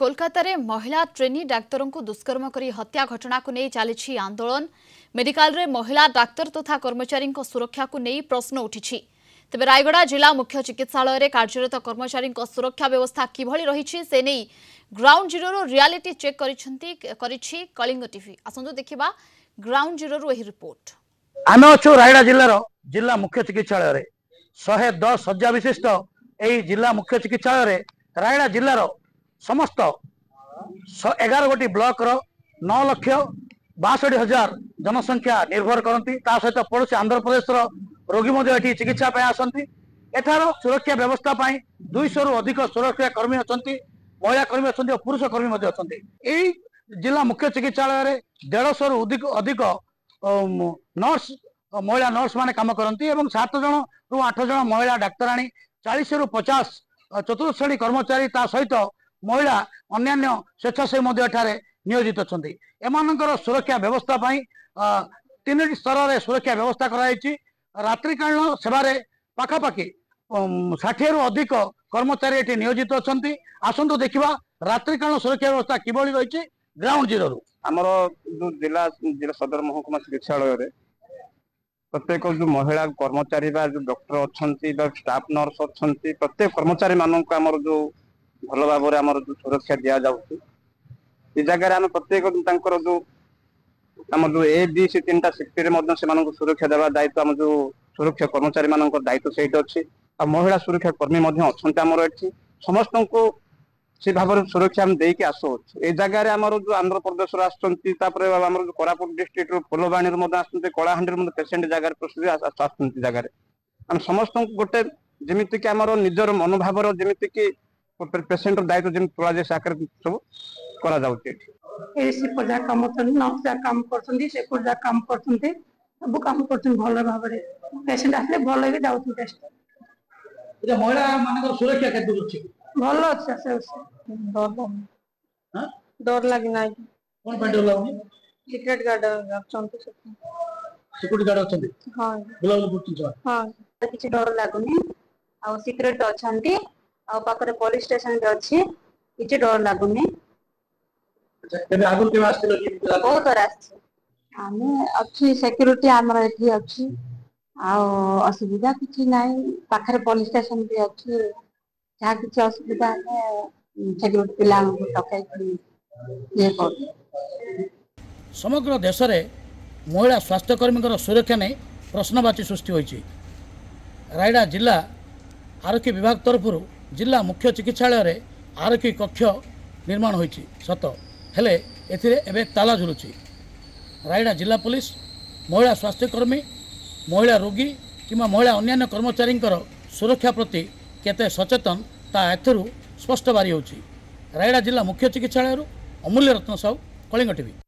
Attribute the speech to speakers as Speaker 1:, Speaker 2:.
Speaker 1: কলকাতায় মহিলা trainee doctor দুষ্কর্ম করে হত্যা ঘটনা নিয়ে চালিছি আন্দোলন মেডিকালে মহিলা ডাক্তার তথা কর্মচারী সুরক্ষা নিয়ে প্রশ্ন উঠিছি তবে রায়গড়া জেলা মুখ্য চিকিৎসাড়ে কার্যরত কর্মচারী সুরক্ষা ব্যবস্থা কিভাবে রয়েছে সে নিয়ে গ্রাউন্ড জিরোর রিয়ালিটি চেক করেছি কলিঙ্গ টিভি আসুন দেখা গ্রাউন্ড জিরোর এই রিপোর্ট
Speaker 2: আমি অছু রায়গড়া জেলার জেলা মুখ্য চিকিৎসাড়ে শহে দশ শয্যা বিশিষ্ট এই জেলা মুখ্য চিকিৎসাড়ে রায়গড়া জেলার ସମସ୍ତ ଏଗାର ଗୋଟି ବ୍ଲକର ନଅ ଲକ୍ଷ ବାଷଠି ହଜାର ଜନସଂଖ୍ୟା ନିର୍ଭର କରନ୍ତି ତା ସହିତ ପଡ଼ୋଶୀ ଆନ୍ଧ୍ରପ୍ରଦେଶର ରୋଗୀ ମଧ୍ୟ ଏଠି ଚିକିତ୍ସା ପାଇଁ ଆସନ୍ତି ଏଠାର ସୁରକ୍ଷା ବ୍ୟବସ୍ଥା ପାଇଁ ଦୁଇଶହରୁ ଅଧିକ ସୁରକ୍ଷା କର୍ମୀ ଅଛନ୍ତି ମହିଳା କର୍ମୀ ଅଛନ୍ତି ଓ ପୁରୁଷ କର୍ମୀ ମଧ୍ୟ ଅଛନ୍ତି ଏଇ ଜିଲ୍ଲା ମୁଖ୍ୟ ଚିକିତ୍ସାଳୟରେ ଦେଢ଼ଶହରୁ ଅଧିକ ଅଧିକ ନର୍ସ ମହିଳା ନର୍ସ ମାନେ କାମ କରନ୍ତି ଏବଂ ସାତ ଜଣରୁ ଆଠ ଜଣ ମହିଳା ଡାକ୍ତରାଣୀ ଚାଳିଶରୁ ପଚାଶ ଚତୁର୍ଥ ଶ୍ରେଣୀ କର୍ମଚାରୀ ତା ସହିତ ମହିଳା ଅନ୍ୟାନ୍ୟ ସ୍ୱେଚ୍ଛାସେବୀ ମଧ୍ୟ ଏଠାରେ ନିୟୋଜିତ ଅଛନ୍ତି ଏମାନଙ୍କର ସୁରକ୍ଷା ବ୍ୟବସ୍ଥା ପାଇଁ ତିନୋଟି ସ୍ତରରେ ସୁରକ୍ଷା ବ୍ୟବସ୍ଥା କରାଯାଇଛି ରାତ୍ରିକାଳୀନ ସେବାରେ ପାଖାପାଖି ଷାଠିଏରୁ ଅଧିକ କର୍ମଚାରୀ ଏଠି ନିୟୋଜିତ ଅଛନ୍ତି ଆସନ୍ତୁ ଦେଖିବା ରାତ୍ରିକାଳୀନ ସୁରକ୍ଷା ବ୍ୟବସ୍ଥା କିଭଳି ରହିଛି ଗ୍ରାଉଣ୍ଡ ଜିରୋରୁ
Speaker 3: ଆମର ଯୋଉ ଜିଲ୍ଲା ଜିଲ୍ଲା ସଦର ମହକୁମା ଚିକିତ୍ସାଳୟରେ ପ୍ରତ୍ୟେକ ଯୋଉ ମହିଳା କର୍ମଚାରୀ ବା ଯୋଉ ଡକ୍ଟର ଅଛନ୍ତି ବା ଷ୍ଟାଫ ନର୍ସ ଅଛନ୍ତି ପ୍ରତ୍ୟେକ କର୍ମଚାରୀ ମାନଙ୍କୁ ଆମର ଯୋଉ ଭଲ ଭାବରେ ଆମର ଯୋଉ ସୁରକ୍ଷା ଦିଆଯାଉଛି ଏ ଜାଗାରେ ଆମେ ପ୍ରତ୍ୟେକ ତାଙ୍କର ଯୋଉ ଆମର ଯୋଉ ଏ ବି ସି ତିନିଟା ସିଫ୍ଟରେ ମଧ୍ୟ ସେମାନଙ୍କୁ ସୁରକ୍ଷା ଦେବା ଦାୟିତ୍ୱ ଆମ ଯୋଉ ସୁରକ୍ଷା କର୍ମଚାରୀ ମାନଙ୍କ ଦାୟିତ୍ୱ ସେଇଠି ଅଛି ଆଉ ମହିଳା ସୁରକ୍ଷା କର୍ମୀ ମଧ୍ୟ ଅଛନ୍ତି ଆମର ଏଠି ସମସ୍ତଙ୍କୁ ସେ ଭାବରେ ସୁରକ୍ଷା ଆମେ ଦେଇକି ଆସୁଅଛୁ ଏ ଜାଗାରେ ଆମର ଯୋଉ ଆନ୍ଧ୍ରପ୍ରଦେଶରୁ ଆସୁଛନ୍ତି ତାପରେ ଆମର ଯୋଉ କୋରାପୁଟ ଡିଷ୍ଟ୍ରିକ୍ଟରୁ ଫୁଲବାଣୀରୁ ମଧ୍ୟ ଆସୁଛନ୍ତି କଳାହାଣ୍ଡିରୁ ମଧ୍ୟ ପେସେଣ୍ଟ ଜାଗାରେ ଆସୁଛନ୍ତି ଜାଗାରେ ଆମେ ସମସ୍ତଙ୍କୁ ଗୋଟେ ଯେମିତିକି ଆମର ନିଜର ମନୋଭାବର ଯେମିତିକି ପେସେଣ୍ଟର ଦାୟିତ୍ୱ ଯେମିତି ତୋଳାଯାଏ ଆକାରରେ ସବୁ କରାଯାଉଛି ଏଠି
Speaker 4: ଏସିପୋ ଯାହା କାମ କରୁଛନ୍ତି ନର୍ସ ଯାହା କାମ କରୁଛନ୍ତି ସେକୁର ଯାହା କାମ କରୁଛନ୍ତି ସବୁ କାମ କରୁଛନ୍ତି ଭଲ ଭାବରେ ପେସେଣ୍ଟ ଆସିଲେ ଭଲ ହେଇକି ଯାଉଛନ୍ତି ଟେଷ୍ଟ
Speaker 2: ମହିଳାମାନଙ୍କର ସୁରକ୍ଷା କେତେ ଅଛି
Speaker 4: ଭଲ ଅଛି
Speaker 2: ଡର
Speaker 4: ଡର ଲାଗି ନାହିଁ
Speaker 2: କଣ ପାଇଁ ଡର ଲାଗୁନି
Speaker 4: ସିକ୍ରେଟ୍ ଗାର୍ଡ ଅଛନ୍ତି
Speaker 2: ସିକ୍ୟୁରିଟି ଗାର୍ଡ ଅଛନ୍ତି
Speaker 4: ହଁ
Speaker 2: ବୁଲାବୁଲି କରୁଛନ୍ତି
Speaker 4: ହଁ
Speaker 5: କିଛି ଡର ଲାଗୁନି ଆଉ ସିକ୍ରେଟ୍ ଅଛନ୍ତି ଆଉ ପାଖରେ ପୋଲିସ ଷ୍ଟେସନ ବି ଅଛି କିଛି ଡର ଲାଗୁନି ବହୁତ ଆସିଛି
Speaker 4: ଆମେ ଅଛି ସେକ୍ୟୁରିଟି ଆମର ଏଠି ଅଛି ଆଉ ଅସୁବିଧା କିଛି ନାହିଁ ପାଖରେ ପୋଲିସ ଷ୍ଟେସନ ବି ଅଛି ଯାହା କିଛି ଅସୁବିଧା ଆମେ ସେକ୍ୟୁରିଟି ପିଲାଙ୍କୁ ଡକାଇକି ଇଏ କରୁ
Speaker 6: ସମଗ୍ର ଦେଶରେ ମହିଳା ସ୍ୱାସ୍ଥ୍ୟକର୍ମୀଙ୍କର ସୁରକ୍ଷା ନେଇ ପ୍ରଶ୍ନବାଚୀ ସୃଷ୍ଟି ହୋଇଛି ରାୟଗଡ଼ା ଜିଲ୍ଲା ଆରକ୍ଷୀ ବିଭାଗ ତରଫରୁ ଜିଲ୍ଲା ମୁଖ୍ୟ ଚିକିତ୍ସାଳୟରେ ଆରକ୍ଷୀ କକ୍ଷ ନିର୍ମାଣ ହୋଇଛି ସତ ହେଲେ ଏଥିରେ ଏବେ ତାଲା ଝୁଲୁଛି ରାୟଗଡ଼ା ଜିଲ୍ଲା ପୋଲିସ ମହିଳା ସ୍ୱାସ୍ଥ୍ୟକର୍ମୀ ମହିଳା ରୋଗୀ କିମ୍ବା ମହିଳା ଅନ୍ୟାନ୍ୟ କର୍ମଚାରୀଙ୍କର ସୁରକ୍ଷା ପ୍ରତି କେତେ ସଚେତନ ତାହା ଏଥିରୁ ସ୍ପଷ୍ଟ ବାରି ହେଉଛି ରାୟଗଡ଼ା ଜିଲ୍ଲା ମୁଖ୍ୟ ଚିକିତ୍ସାଳୟରୁ ଅମୂଲ୍ୟ ରତ୍ନ ସାହୁ କଳିଙ୍ଗ